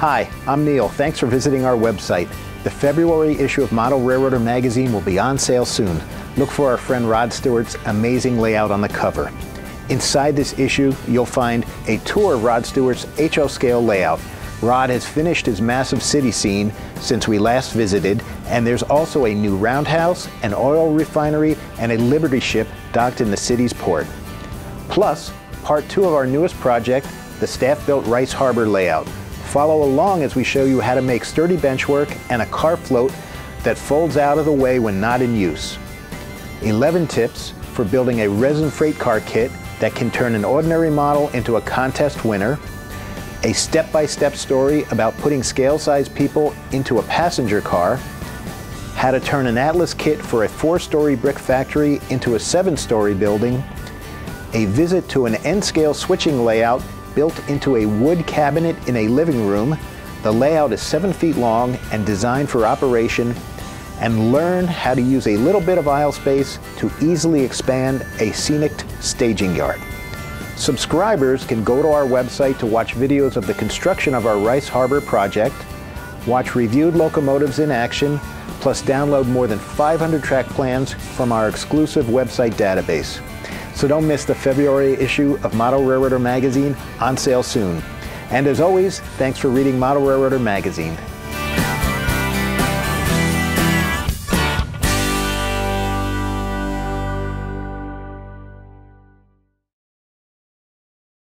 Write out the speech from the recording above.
Hi, I'm Neil. Thanks for visiting our website. The February issue of Model Railroader magazine will be on sale soon. Look for our friend Rod Stewart's amazing layout on the cover. Inside this issue, you'll find a tour of Rod Stewart's HO scale layout. Rod has finished his massive city scene since we last visited, and there's also a new roundhouse, an oil refinery, and a Liberty ship docked in the city's port. Plus, part two of our newest project, the staff-built Rice Harbor layout. Follow along as we show you how to make sturdy benchwork and a car float that folds out of the way when not in use. 11 tips for building a resin freight car kit that can turn an ordinary model into a contest winner, a step-by-step story about putting scale-sized people into a passenger car, how to turn an Atlas kit for a four-story brick factory into a seven-story building, a visit to an N-scale switching layout built into a wood cabinet in a living room. The layout is seven feet long and designed for operation and learn how to use a little bit of aisle space to easily expand a scenic staging yard. Subscribers can go to our website to watch videos of the construction of our Rice Harbor project, watch reviewed locomotives in action, plus download more than 500 track plans from our exclusive website database. So don't miss the February issue of Model Railroader magazine on sale soon. And as always, thanks for reading Model Railroader magazine.